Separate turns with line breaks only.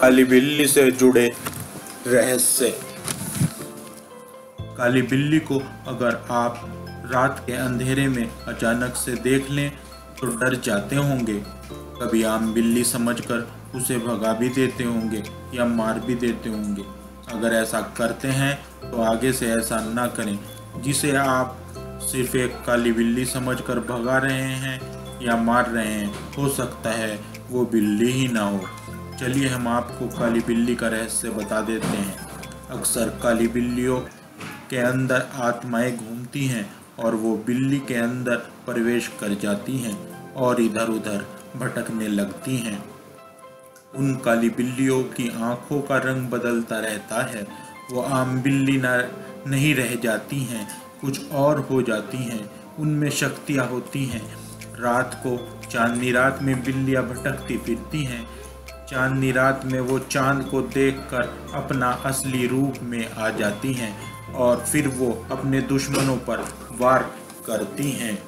काली बिल्ली से जुड़े रहस्य। काली बिल्ली को अगर आप रात के अंधेरे में अचानक से देख लें तो डर जाते होंगे। कभी आम बिल्ली समझकर उसे भगा भी देते होंगे या मार भी देते होंगे। अगर ऐसा करते हैं तो आगे से ऐसा ना करें। जिसे आप सिर्फ़ एक काली बिल्ली समझकर भगा रहे हैं या मार रहे हैं, हो सकता है वो बिल्ली ही ना हो। चलिए हम आपको काली बिल्ली का रहस्य बता देते हैं। अक्सर काली बिल्लियों के अंदर आत्माएँ घूमती हैं और वो बिल्ली के अंदर प्रवेश कर जाती हैं और इधर उधर भटकने लगती हैं। उन काली बिल्लियों की आँखों का रंग बदलता रहता है। वो आम बिल्ली न, नहीं रह जाती हैं, कुछ और हो जाती हैं, उनमें शक्तियाँ होती हैं। रात को, चांदनी रात में बिल्लियाँ भटकती फिरती हैं चांदनी रात में वो चाँद को देखकर अपना असली रूप में आ जाती हैं और फिर वो अपने दुश्मनों पर वार करती हैं।